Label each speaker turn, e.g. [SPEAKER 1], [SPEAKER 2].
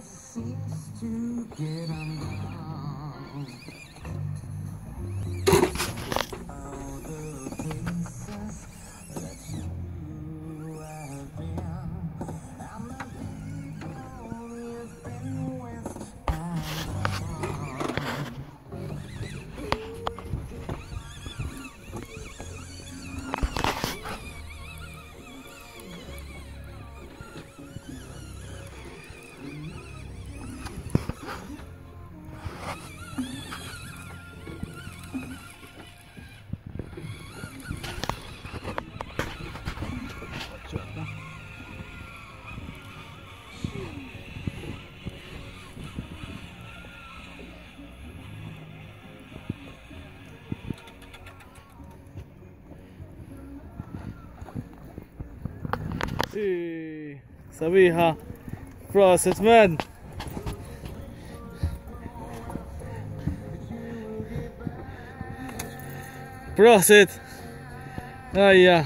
[SPEAKER 1] Ceased to get undone.
[SPEAKER 2] إيه، صبيحة براست من براست هيا